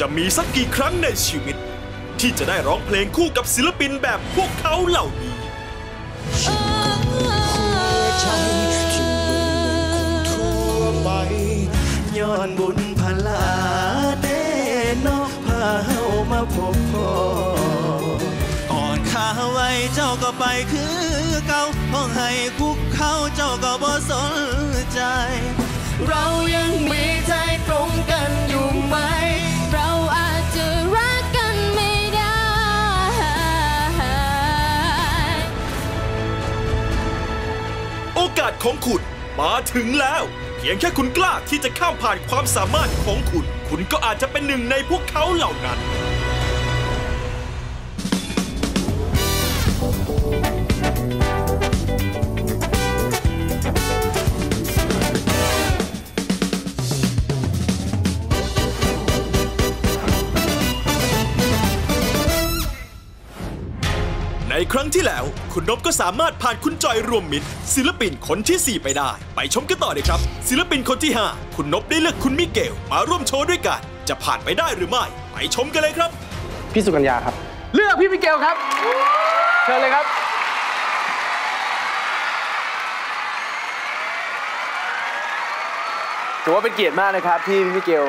จะมีสักกี่ครั้งในชีวิต ที่จะได้ร้องเพลงคู่กับศิลปินแบบพวกเขาเหล่านี้ย้อนบุญพลาเดนอกพาเฮามาพบพ่ออ่อนข้าไว้เจ้าก็ไปคือเก่าพ้องให้คุกเข้าเจ้าก็บ่สนใจ เรายังมีใจตรงกันาสของคุณมาถึงแล้ว เพียงแค่คุณกล้าที่จะข้ามผ่านความสามารถของคุณ คุณก็อาจจะเป็นหนึ่งในพวกเขาเหล่านั้น ครั้งที่แล้ว คุณนบก็สามารถผ่านคุณจอยรวมมิตร ศิลปินคนที่ 4 ไปได้ ไปชมกันต่อเลยครับ ศิลปินคนที่ 5 คุณนบได้เลือกคุณมิเกล มาร่วมโชว์ด้วยกัน จะผ่านไปได้หรือไม่ ไปชมกันเลยครับ พี่สุกัญญาครับ เลือกพี่มิเกลครับ เชิญเลยครับ ถือว่าเป็นเกียรติมากนะครับที่พี่มิเกล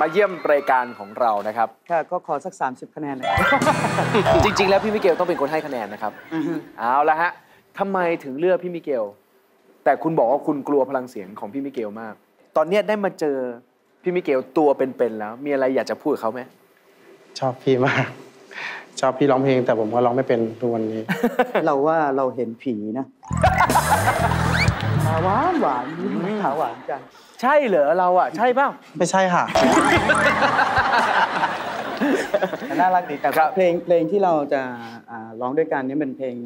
มาเยี่ยมรายการของเรานะครับ ค่ะก็ขอสัก 30 คะแนนนะครับจริง ๆ แล้วพี่มิเกลต้องเป็นคนให้คะแนนนะครับเอาละฮะทำไมถึงเลือกพี่มิเกล แต่คุณบอกว่าคุณกลัวพลังเสียงของพี่มิเกลมาก ตอนเนี้ยได้มาเจอพี่มิเกลตัวเป็นๆแล้ว มีอะไรอยากจะพูดกับเขาไหมชอบพี่มาก ชอบพี่ร้องเพลง แต่ผมก็ร้องไม่เป็นทุกวันนี้ เราว่าเราเห็นผีนะตา หวานหวานยิ้มขาวหวานจัง ใช่เหรอเราอะ ใช่เปล่าไม่ใช่ค่ะ น่ารักดีแต่ครับ เพลงเพลงที่เราจะอ่าร้องด้วยกันนี่เป็นเพลง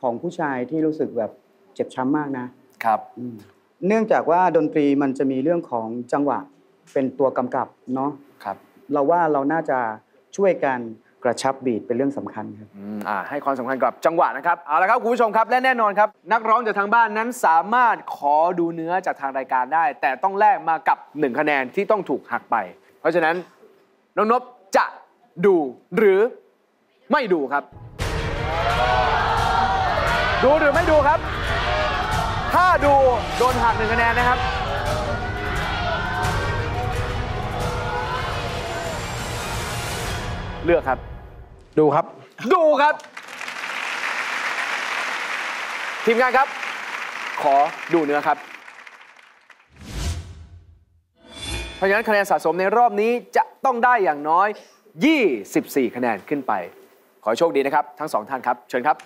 ของผู้ชายที่รู้สึกแบบเจ็บช้ำมากนะ ครับ อืมเนื่องจากว่าดนตรีมันจะมีเรื่องของจังหวะเป็นตัวกำกับเนาะครับ เราว่าเราน่าจะช่วยกัน กระชับบีทเป็นเรื่องสำคัญครับอ่าให้ความสำคัญกับจังหวะนะครับเอาละครับคุณผู้ชมครับและแน่นอนครับ นักร้องจากทางบ้านนั้นสามารถขอดูเนื้อจากทางรายการได้ แต่ต้องแลกมากับหนึ่งคะแนนที่ต้องถูกหักไป เพราะฉะนั้นน้องนบจะดูหรือไม่ดูครับ ดูหรือไม่ดูครับ ถ้าดูโดนหักหนึ่งคะแนนนะครับ เลือกครับ ดูครับ ดูครับ ทีมงานครับ ขอดูเนื้อครับ เพราะฉะนั้นคะแนนสะสมในรอบนี้จะต้องได้อย่างน้อย 24 คะแนนขึ้นไป ขอให้โชคดีนะครับ ทั้งสองท่านครับ เชิญครับ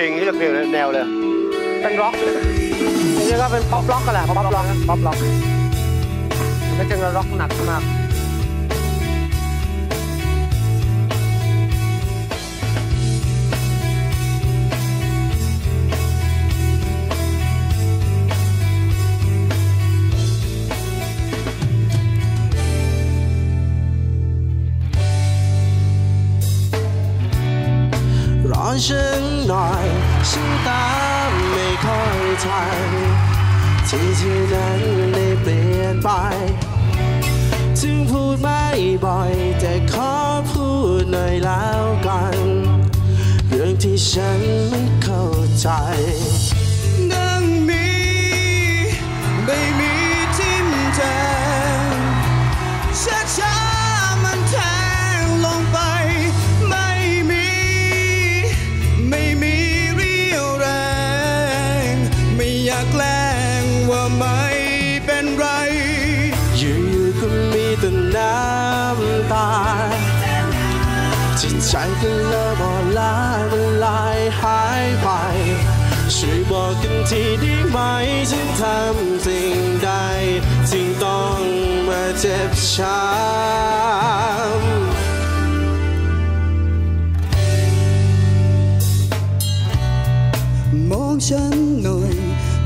เพลงนี้จะเพลงแนวเลย เป็นร็อกนี่ก็เป็นป๊อปร็อกกันแหละป๊อปร็อกป๊อปร็อกไม่ใช่ร็อกหนักมาก ลี่ยนไปถึงพูดไม่บ่อย แต่ขอพูดหน่อยแล้วกันเรื่องที่ฉันไม่เข้าใจดังมีไม่มีทิมแทงช้าๆมันแทงลงไป ไม่มี ไม่มีเรี่ยวแรง ไม่อยากแกล้งว่าไม่ เป็นไรอยู่ๆก็มีแต่น้ำตาจิตใจก็เริ่มอ่อนล้ามันลายหายไป ช่วยบอกกันทีได้ไหมฉันทำสิ่งใดที่ต้องมาเจ็บช้ำมองฉันหน่อย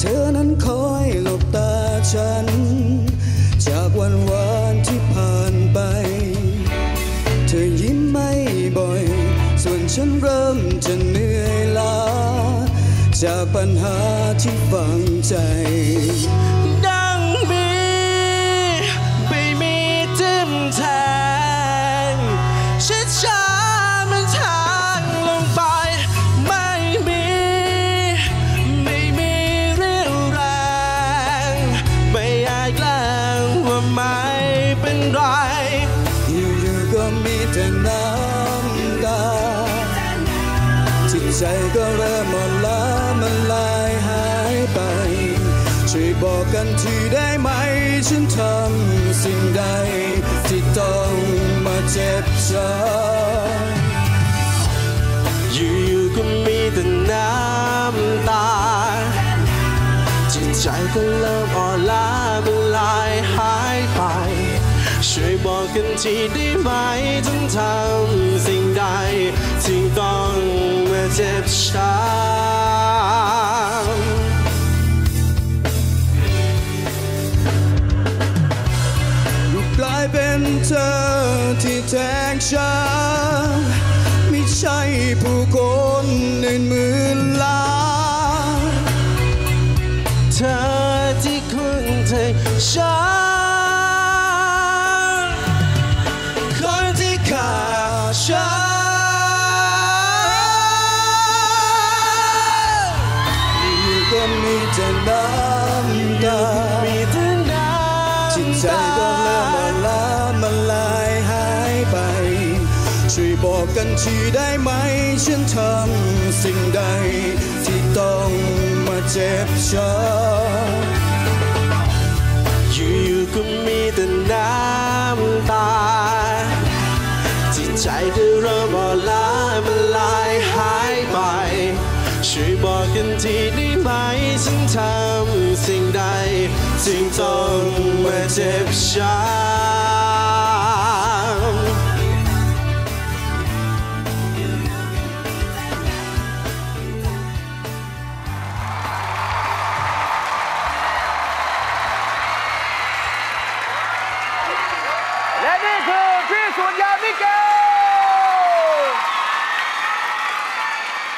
เธอนั้นคอยหลบตา ฉัน จากวันวานที่ผ่านไป เธอยิ้มไม่บ่อย ส่วนฉันเริ่มจะเหนื่อยล้า จากปัญหาที่ฝังใจ ฉันทำสิ่งใด ที่ต้องมาเจ็บช้ำอยู่ๆก็มีแต่น้ำตา จิตใจก็เริ่มอ่อนล้ามันลายหายไป ช่วยบอกกันทีได้ไหมต้องทำสิ่งใด ที่ต้องมาเจ็บช้ำ เป็นเธอที่แทงฉันไม่ใช่ผู้คนในมื่นล้านเธอที่คุณเธอฉัน บอกกันทีได้ไหม ฉันทำสิ่งใด ที่ต้องมาเจ็บช้ำอยู่ๆก็มีแต่น้ำตาจิตใจก็เริ่มอ่อนล้ามันลายหายไป ช่วยบอกกันทีได้ไหม ฉันทำสิ่งใดจึงต้องมาเจ็บช้ำ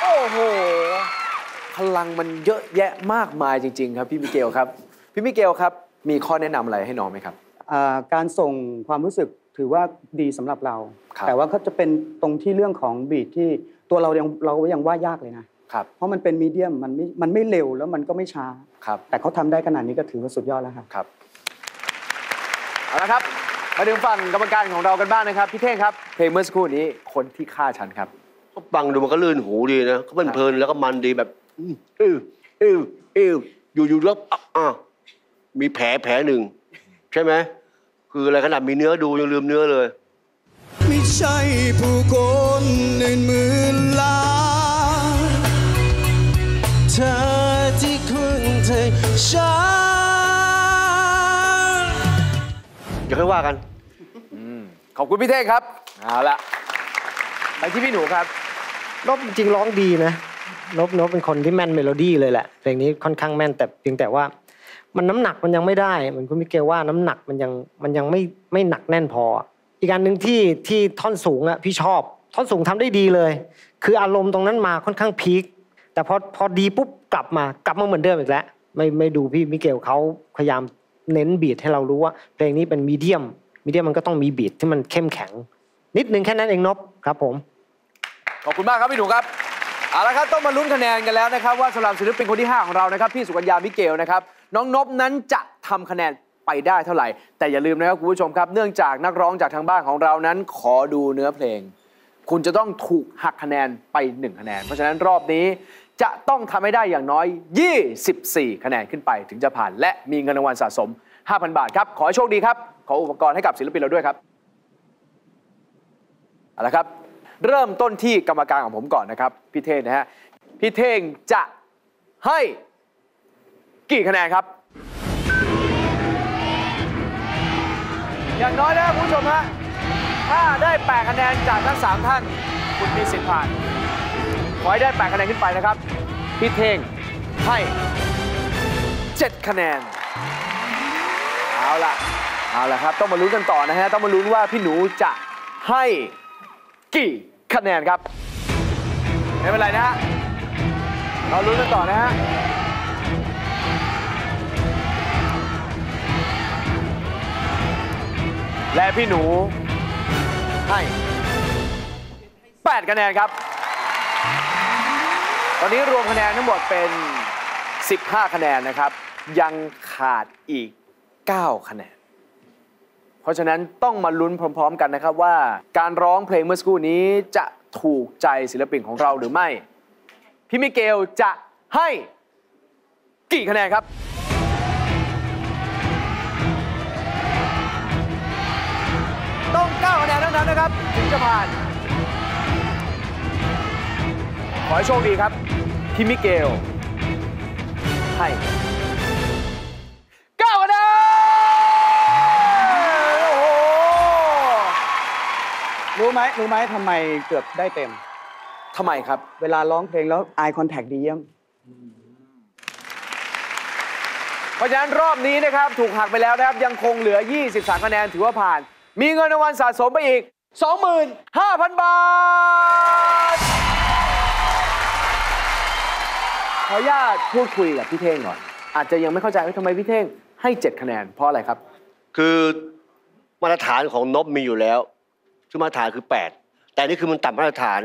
โอ้โห พลังมันเยอะแยะมากมายจริง ๆ ครับพี่มิเกลครับ พี่มิเกลครับ มีข้อแนะนำอะไรให้น้องไหมครับ อ่าการส่งความรู้สึกถือว่าดีสำหรับเรา ครับ แต่ว่าเขาจะเป็นตรงที่เรื่องของบีทที่ตัวเรายังเรายังว่ายากเลยนะ ครับเพราะมันเป็นมีเดียมมันไม่มันไม่เร็วแล้วมันก็ไม่ช้า ครับ แต่เขาทำได้ขนาดนี้ก็ถือว่าสุดยอดแล้วครับ ครับเอาละครับ มาถึงฝั่งกรรมการของเรากันบ้างนะครับ พี่เท่งครับ เพลงเมื่อสักครู่นี้คนที่ฆ่าฉันครับ ฟังดูมันก็ลื่นหูดีนะเขาเพลินๆแล้วก็มันดีแบบอื้อเอวเอวเอวอยู่ๆแล้วอะอะมีแผลแผลหนึ่งใช่ไหมคืออะไรขนาดมีเนื้อดูยังลืมเนื้อเลยไม่ใช่ผู้คนในมือลาเธอที่คุณเธอฉันอย่าค่อยว่ากันขอบคุณพี่เท่งครับเอาละไปที่พี่หนูครับ นบจริงร้องดีนะนบนบเป็นคนที่แม่นเมโลดี้เลยแหละเพลงนี้ค่อนข้างแม่นแต่เพียงแต่ว่า มันน้ำหนักมันยังไม่ได้เหมือนคุณมิเกลว่าน้ำหนักมันยังมันยังไม่ไม่หนักแน่นพอ อีกอันหนึ่งที่ที่ท่อนสูงอะพี่ชอบ ท่อนสูงทำได้ดีเลย คืออารมณ์ตรงนั้นมาค่อนข้าง peak แต่พอพอดีปุ๊บกลับมากลับมาเหมือนเดิมอีกแล้วไม่ไม่ดูพี่มิเกลเขาพยายามเน้น beat ให้เรารู้ว่า เพลงนี้เป็น mediumมีเดียมมันก็ต้องมีบีทที่มันเข้มแข็ง นิดนึงแค่นั้นเองนบครับผม ขอบคุณมากครับพี่หนูครับเอาละครับต้องมาลุ้นคะแนนกันแล้วนะครับ ว่าสำหรับศิลปินคนที่ 5 ของเรานะครับพี่สุกัญญามิเกลนะครับน้องนบนั้นจะทำคะแนนไปได้เท่าไหร่ แต่อย่าลืมนะครับคุณผู้ชมครับ เนื่องจากนักร้องจากทางบ้านของเรานั้นขอดูเนื้อเพลง คุณจะต้องถูกหักคะแนนไป 1 คะแนน เพราะฉะนั้นรอบนี้จะต้องทำให้ได้อย่างน้อย 24 คะแนนขึ้นไปถึงจะผ่าน และมีเงินรางวัลสะสม 5,000 บาทครับขอให้โชคดีครับขออุปกรณ์ให้กับศิลปินเราด้วยครับเอาละครับ เริ่มต้นที่กรรมการของผมก่อนนะครับ พี่เท่งนะฮะ พี่เท่งจะให้กี่คะแนนครับ อย่างน้อยนะคุณผู้ชมฮะ ถ้าได้ 8 คะแนนจากทั้ง 3 ท่าน คุณมีสิทธิ์ผ่าน ขอให้ได้ 8 คะแนนขึ้นไปนะครับ พี่เท่งให้ 7 คะแนน เอาล่ะ เอาล่ะครับ ต้องมาลุ้นกันต่อนะฮะ ต้องมาลุ้นว่าพี่หนูจะให้ กี่คะแนนครับ ไม่เป็นไรนะฮะเราลุ้นกันต่อนะฮะและพี่หนูให้ 8 คะแนนครับ ตอนนี้รวมคะแนนทั้งหมดเป็น 15 คะแนนนะครับ ยังขาดอีก 9 คะแนน เพราะฉะนั้นต้องมาลุ้นพร้อม ๆ กันนะครับว่า การร้องเพลงเมื่อสักครู่นี้จะถูกใจศิลปินของเราหรือไม่ พี่มิเกลจะให้กี่คะแนนครับ ต้อง9คะแนนเท่านั้นนะครับ ถึงจะผ่าน ขอให้โชคดีครับ พี่มิเกลให้ รู้ไหมรู้ไหมทำไมเกือบได้เต็ม ทำไมครับ เวลาร้องเพลงแล้ว eye contact ดีเยี่ยม เพราะฉะนั้นรอบนี้นะครับ ถูกหักไปแล้วนะครับ ยังคงเหลือ 23 คะแนนถือว่าผ่าน มีเงินรางวัลสะสมไปอีก 25,000 บาท ขออนุญาตพูดคุยกับพี่เท่งก่อน อาจจะยังไม่เข้าใจว่าทำไมพี่เท่งให้ 7 คะแนนเพราะอะไรครับ คือมาตรฐานของนบมีอยู่แล้ว มาตรฐานคือ 8 แต่นี่คือมันต่ำมาตรฐาน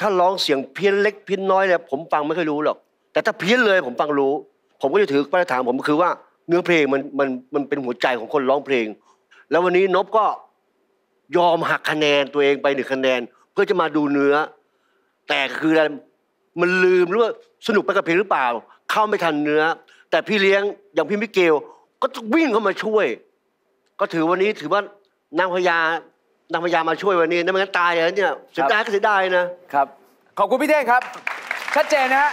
ถ้าร้องเสียงเพี้ยนเล็กเพี้ยนน้อยเนี่ยผมฟังไม่ค่อยรู้หรอก แต่ถ้าเพี้ยนเลยผมฟังรู้ ผมก็จะถือมาตรฐานผมคือว่าเนื้อเพลงมันมันมันเป็นหัวใจของคนร้องเพลง แล้ววันนี้นบก็ยอมหักคะแนนตัวเองไปหนึ่งคะแนน เพื่อจะมาดูเนื้อ แต่คืออะไรมันลืมหรือว่าสนุกไปกับเพลงหรือเปล่า เข้าไม่ทันเนื้อ แต่พี่เลี้ยงอย่างพี่มิเกล ก็วิ่งเข้ามาช่วย ก็ถือวันนี้ถือว่านางพญา นางพญามาช่วยวันนี้นั่นไม่งั้นตายแล้วเนี่ยเสียดายก็เสียดายนะครับ ขอบคุณพี่เท่งครับ ชัดเจนนะฮะ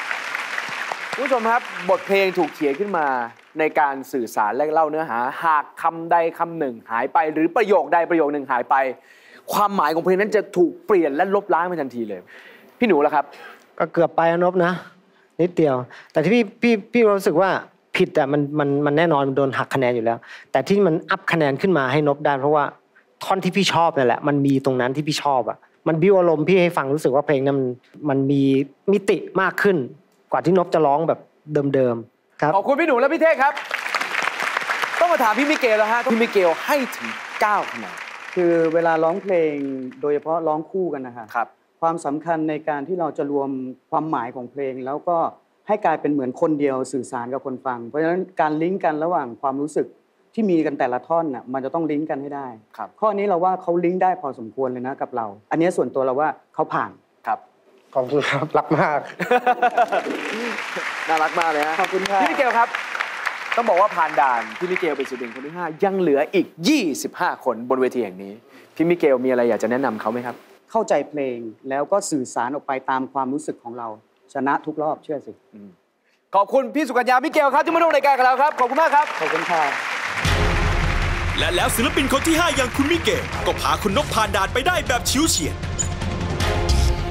คุณผู้ชมครับบทเพลงถูกเขียนขึ้นมาในการสื่อสารและเล่าเนื้อหา หากคำใดคำหนึ่งหายไป หรือประโยคใดประโยคหนึ่งหายไป ความหมายของเพลงนั้นจะถูกเปลี่ยนและลบล้างไปทันทีเลย พี่หนูล่ะครับ ก็เกือบไปอะนบนะ นิดเดียว แต่ที่พี่พี่พี่รู้สึกว่าผิดอะมันมันมันแน่นอนมันโดนหักคะแนนอยู่แล้ว แต่ที่มันอัพคะแนนขึ้นมาให้นบได้เพราะว่า ท่อนที่พี่ชอบนั่นแหละมันมีตรงนั้นที่พี่ชอบอะมันบิวอารมณ์พี่ให้ฟังรู้สึกว่าเพลงนั้นมันมันมีมิติมากขึ้น กว่าที่นบจะร้องแบบเดิมๆครับขอบคุณพี่หนูและพี่เท่งครับ ต้องมาถามพี่มิเกลแล้วฮะพี่มิเกลให้ถึง9คะแนนคือเวลาร้องเพลงโดยเฉพาะร้องคู่กันนะคะครับความสำคัญในการที่เราจะรวมความหมายของเพลง แล้วก็ให้กลายเป็นเหมือนคนเดียวสื่อสารกับคนฟัง เพราะฉะนั้นการลิงก์กันระหว่างความรู้สึก ที่มีกันแต่ละท่อนน่ะมันจะต้องลิงก์กันให้ได้ ครับข้อนี้เราว่าเขาลิงก์ได้พอสมควรเลยนะกับเรา อันนี้ส่วนตัวเราว่าเขาผ่านครับขอบคุณครับรักมาก น่ารักมากเลยฮะขอบคุณค่ะพี่มิเกลครับ ต้องบอกว่าผ่านด่านพี่มิเกลเป็นศิลปินคนที่5ยังเหลืออีก 25 คนบนเวทีแห่งนี้พี่มิเกลมีอะไรอยากจะแนะนำเขาไหมครับ เข้าใจเพลงแล้วก็สื่อสารออกไปตามความรู้สึกของเรา ชนะทุกรอบเชื่อสิขอบคุณพี่สุกัญญามิเกลครับที่มาร่วมรายการกับเราครับขอบคุณมากครับ ขอบคุณค่ะ และแล้วศิลปินคนที่ 5 อย่างคุณมิเกลก็พาคุณนกผ่านด่านไปได้แบบชิวเฉียด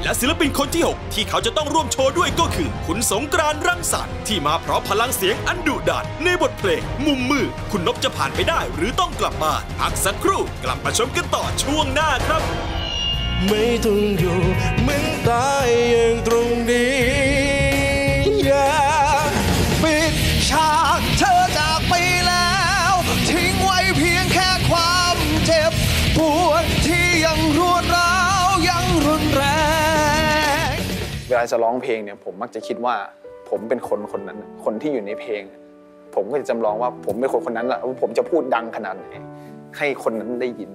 และศิลปินคนที่ 6 ที่เขาจะต้องร่วมโชว์ด้วยก็คือ คุณสงกรานต์รังสรรค์ที่มาพร้อมพลังเสียงอันดุดันในบทเพลง มุมมือ คุณนกจะผ่านไปได้หรือต้องกลับบ้านพักสักครู่กลับมาชมกันต่อช่วงหน้าครับ ไม่ต้องอยู่เหมือนตายอย่างตรงนี้ ลาจะร้องเพลงเนี่ยผมมักจะคิดว่าผมเป็นคนคนนั้น คนที่อยู่ในเพลง ผมก็จะจำลองว่าผมเป็นคนคนนั้นแหละว่าผมจะพูดดังขนาดไหนให้คนนั้นได้ยิน